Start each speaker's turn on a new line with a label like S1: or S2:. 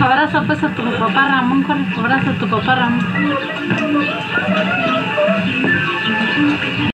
S1: Abraza pues a tu papá Ramón, corre, abraza a tu papá Ramón.